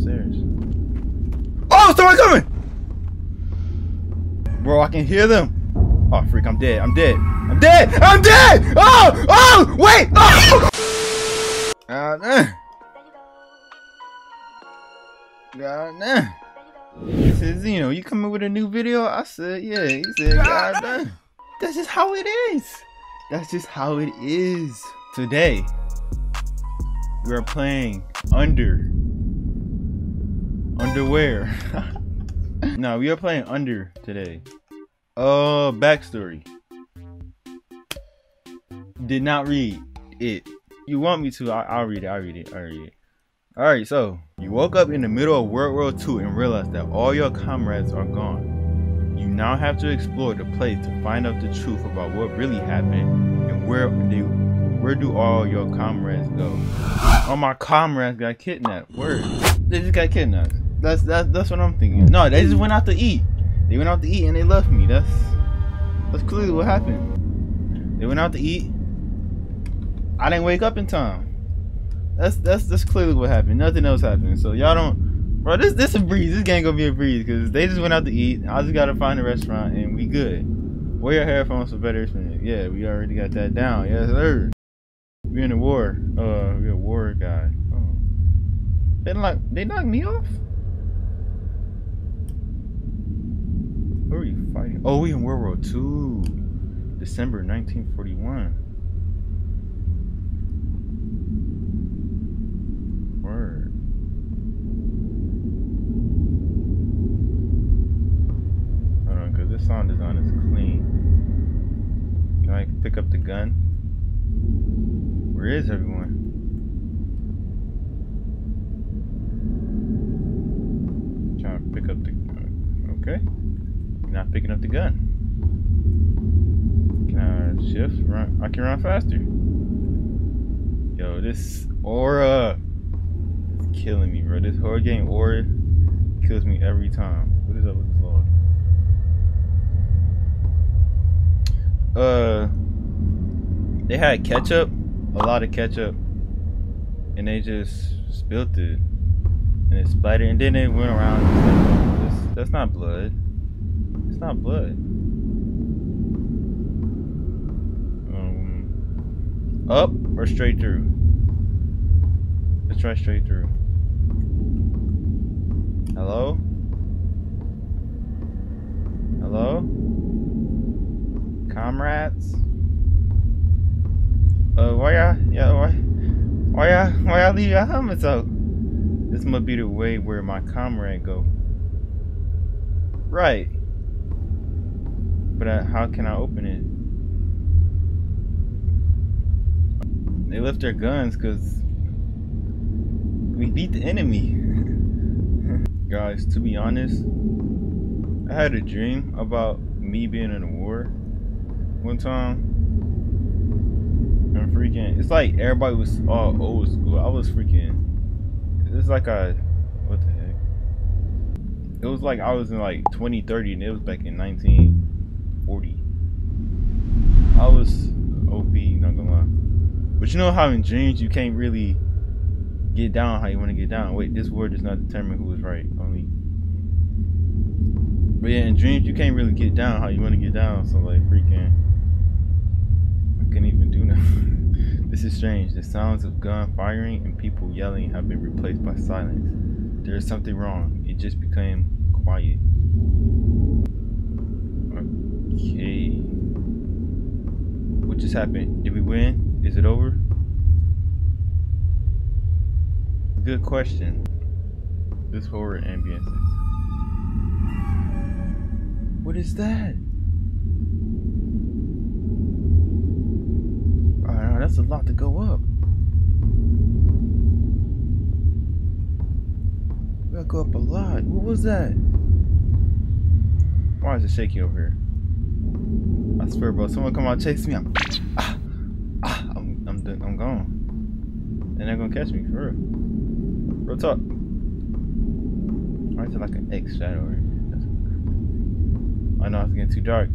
upstairs. Oh, someone coming! Bro, I can hear them. Oh, freak, I'm dead. I'm dead. I'm dead. I'm dead. Oh, oh, wait. Oh. God, uh. God, nah. He says, you know, you coming with a new video? I said, yeah. He said, God, nah. That's just how it is. That's just how it is. Today, we are playing Under. Underwear. no, we are playing Under today. Uh, backstory. Did not read it. You want me to? I, will read it. I'll read it. I'll read it. Alright, so you woke up in the middle of World War II and realized that all your comrades are gone. You now have to explore the place to find out the truth about what really happened and where do where do all your comrades go? All my comrades got kidnapped. Word. They just got kidnapped. That's that's that's what I'm thinking. No, they just went out to eat. They went out to eat and they left me. That's that's clearly what happened. They went out to eat. I didn't wake up in time. That's that's that's clearly what happened. Nothing else happened. So y'all don't, bro. This this a breeze. This game gonna be a breeze because they just went out to eat. I just gotta find a restaurant and we good. Wear your headphones for better experience. Yeah, we already got that down. Yes, sir. We in a war. Uh, we a war guy. Oh. They like they knocked me off. You fighting? Oh, we in World War II. December 1941. Word. Hold on, because this sound design is clean. Can I pick up the gun? Where is everyone? Trying to pick up the... Okay. Not picking up the gun. Can I shift? Run? I can run faster. Yo, this aura is killing me, bro. This horror game aura kills me every time. What is up with this log? Uh, they had ketchup, a lot of ketchup, and they just spilled it, and it splattered, and then they went around. That's not blood not blood. Um, up or straight through? Let's try straight through. Hello? Hello? Comrades? Uh, why y'all, yeah, why, why y'all, why y'all leave your helmets out? This must be the way where my comrade go. Right. But uh, how can I open it? They left their guns because we beat the enemy. Guys, to be honest, I had a dream about me being in a war one time. And freaking, it's like everybody was all old school. I was freaking, it's like a, what the heck? It was like I was in like 2030 and it was back in 19. 40. I was OP, not gonna lie. But you know how in dreams you can't really get down how you want to get down. Wait, this word does not determine who is right. Only. But yeah, in dreams you can't really get down how you want to get down. So like freaking, I couldn't even do nothing. this is strange. The sounds of gun firing and people yelling have been replaced by silence. There is something wrong. It just became quiet. Okay. What just happened? Did we win? Is it over? Good question. This horror ambience. What is that? Oh, that's a lot to go up. We gotta go up a lot. What was that? Why is it shaky over here? I swear, bro. Someone come out chase me. I'm, ah, ah, I'm, I'm, I'm gone. They're not gonna catch me for real. Real talk. Is it like an X shadow? I know it's getting too dark.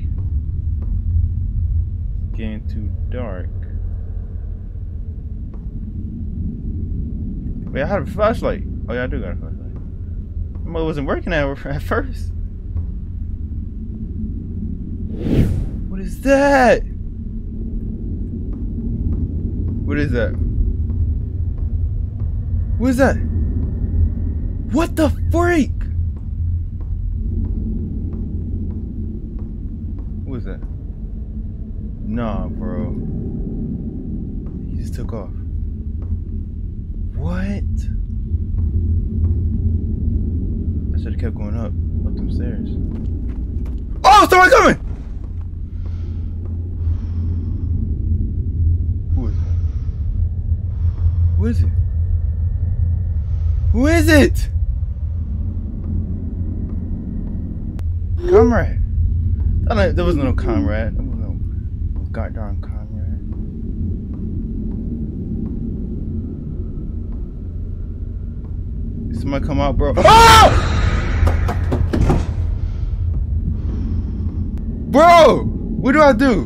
Getting too dark. Wait, I had a flashlight. Oh yeah, I do got a flashlight. I wasn't working at, at first. What is that? What is that? What is that? What the freak? What was that? Nah, bro. He just took off. What? I should have kept going up, up them stairs. Oh, someone coming! Who is it? Comrade. There was no comrade. There was no goddamn comrade. Somebody come out, bro. Ah! Bro! What do I do?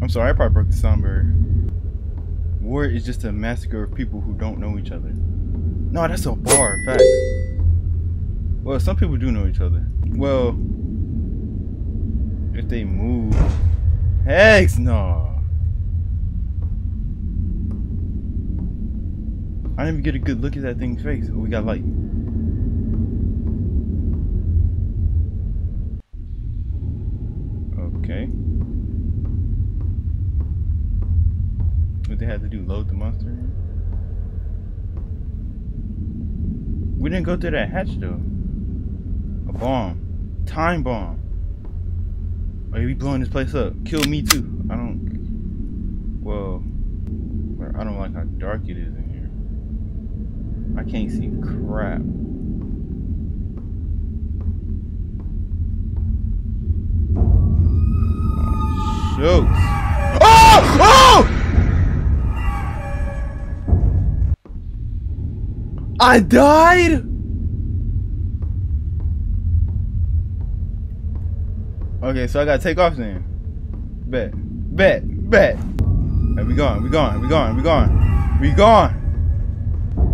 I'm sorry, I probably broke the sound barrier. War is just a massacre of people who don't know each other. No, that's a bar, facts. Well, some people do know each other. Well, if they move. Hex no. I didn't even get a good look at that thing's face. We got light. Okay. What they had to do? Load the monster? We didn't go through that hatch though. A bomb. Time bomb. Are you blowing this place up? Kill me too. I don't. Well, I don't like how dark it is in here. I can't see crap. Shoot. Oh! Oh! I died? Okay, so I gotta take off then. Bet. Bet. Bet. Hey, we going, we going, we going, we going. We going.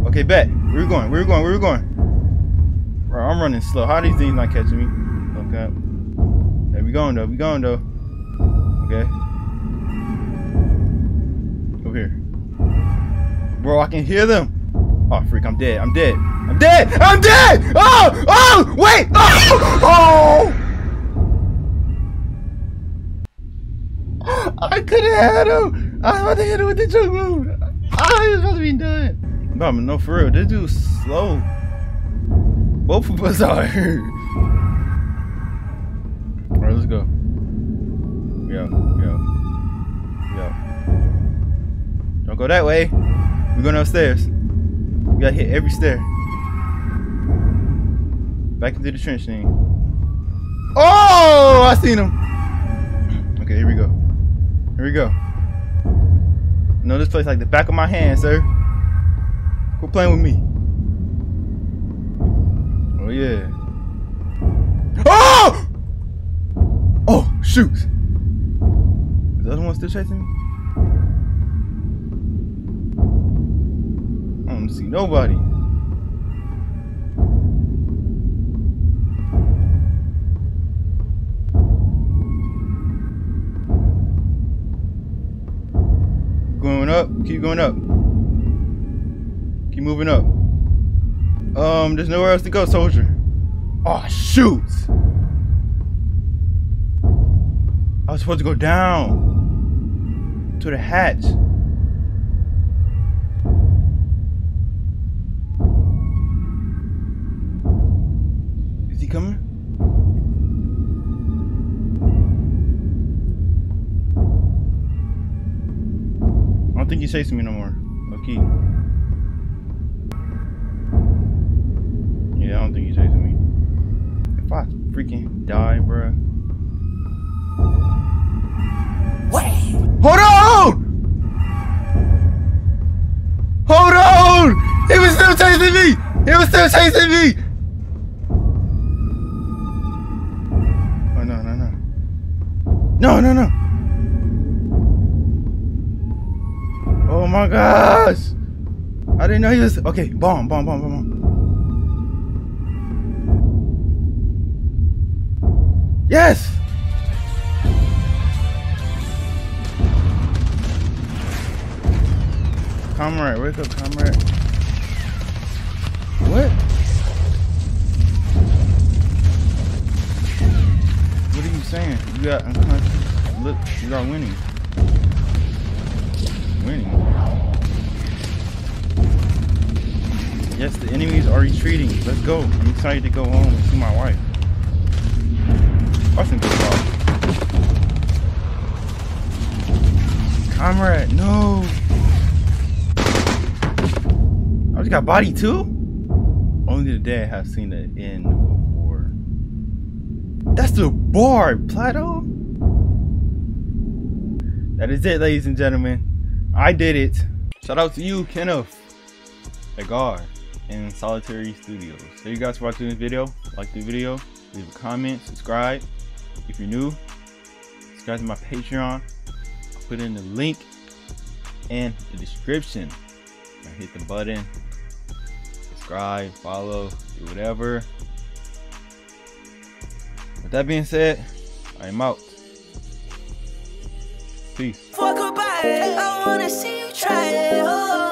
Okay, bet. Where we going? Where we going? Where we going? Bro, I'm running slow. How these things not catching me? Okay. Hey, we going though. We going though. Okay. Over here. Bro, I can hear them. Oh, freak, I'm dead. I'm dead. I'm dead. I'm dead. Oh, oh, wait. Oh, oh. I could have had him. I was about to hit him with the jug move. I was supposed to be done. No, no, for real. This dude's slow. Both of us are. All right, let's go. Yo, yo, yo. Don't go that way. We're going upstairs. We gotta hit every stair. Back into the trench thing. Oh, I seen him. Okay, here we go. Here we go. know this place like the back of my hand, sir. Quit playing with me. Oh yeah. Oh! Oh, shoot. Is the other one still chasing me? Don't see nobody. Going up, keep going up. Keep moving up. Um, there's nowhere else to go, soldier. Oh, shoot! I was supposed to go down to the hatch. Coming? I don't think he's chasing me no more. Okay. Yeah, I don't think he's chasing me. If I freaking die, bruh. Wait! Hold on! Hold on! He was still chasing me! He was still chasing me! No, no, no. Oh my gosh. I didn't know he was. Okay, bomb, bomb, bomb, bomb, bomb. Yes. Comrade, wake up, comrade. What? What are you saying? You got unconscious. Look, you are winning. Winning. Yes, the enemies are retreating. Let's go. I'm excited to go home and see my wife. Awesome good ball. Comrade, no. I just got body too? Only today I have seen the end of war. That's the bar, Plato. That is it, ladies and gentlemen. I did it. Shout out to you, Kenneth, Agar, in Solitary Studios. Thank you guys for watching this video. Like the video, leave a comment, subscribe. If you're new, subscribe to my Patreon. I'll put in the link in the description. hit the button, subscribe, follow, do whatever. With that being said, I am out. Peace. Fuck about it. I wanna see you try it. Oh.